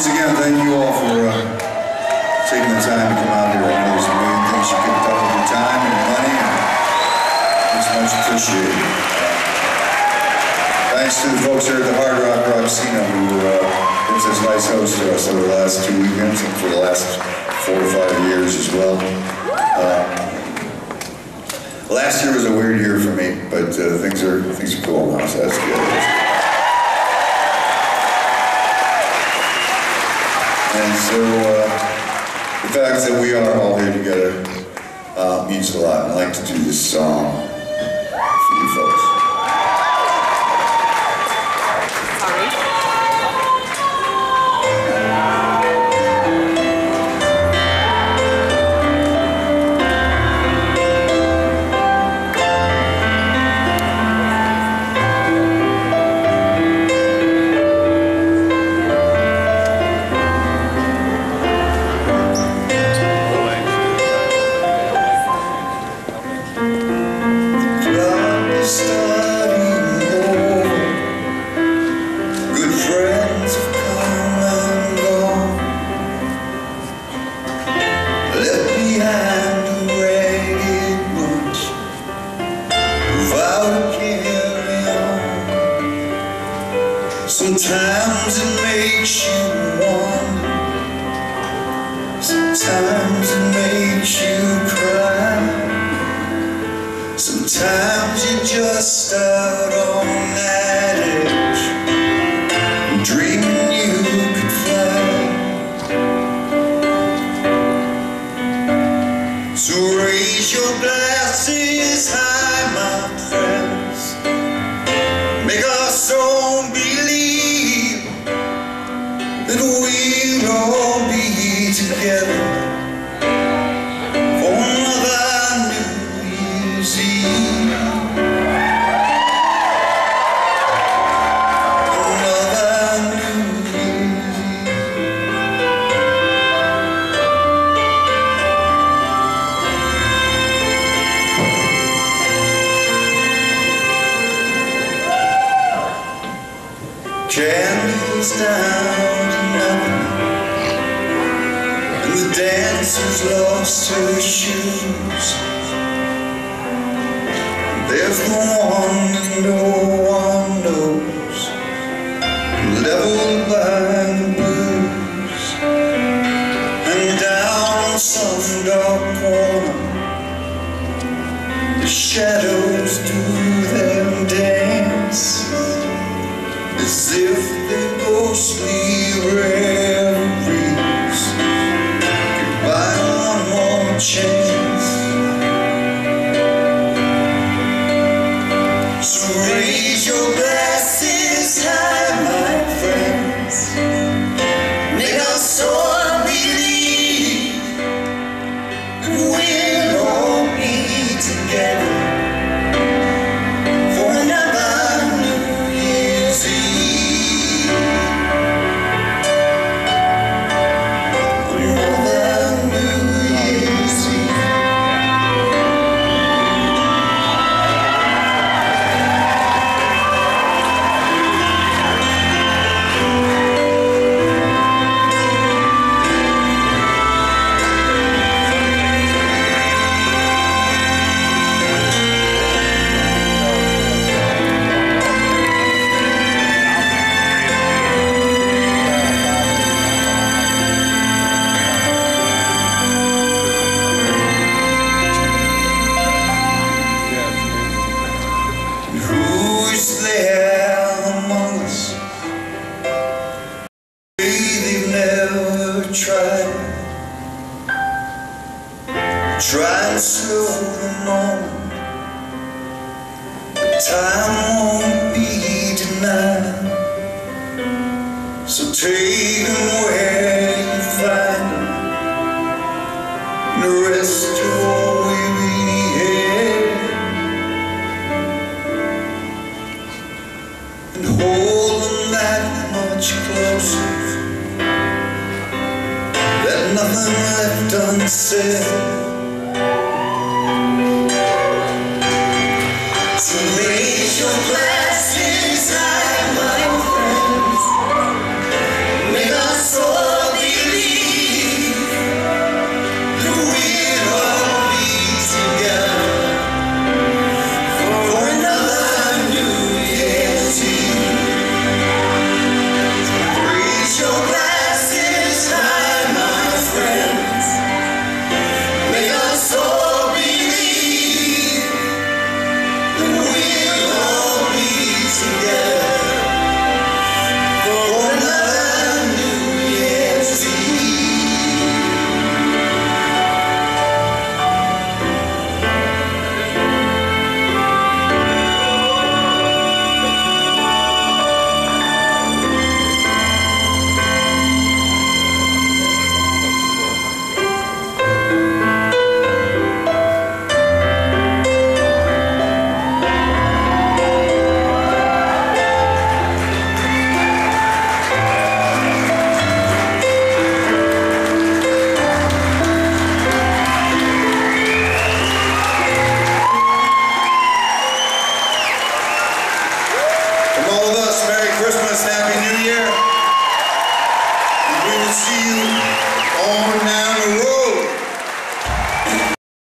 you all for uh, taking the time to come out here. I know there's a million things you could done with your time and money, and it's much appreciated. Thanks to the folks here at the Hard Rock Rocksino who uh, been such nice hosts to us over the last two weekends and for the last four or five years as well. Uh, last year was a weird year for me, but uh, things are things are cool now, so that's good. And so uh, the fact that we are all here together uh, means a lot. And I like to do this song for you folks. Sometimes it makes you wonder. Sometimes it makes you cry. Sometimes you're just out on that edge, dreaming you could fly. So raise your glasses high, my friends. Candles down to nothing the dancer's lost her shoes. There's no one and no one knows Leveled by the blues. And down some dark corner The shadows do more Try slow them on. But time won't be denied. So take them where you find them. And rest your weary head. and hold them that much closer that nothing left unsaid to make your plan